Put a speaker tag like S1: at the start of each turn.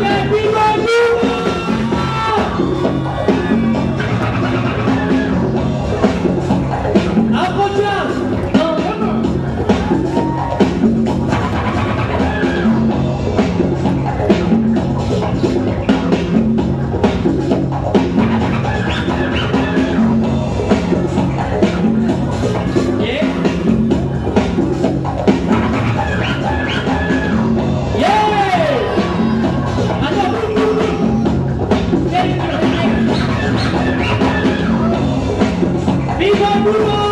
S1: Amen. Oh!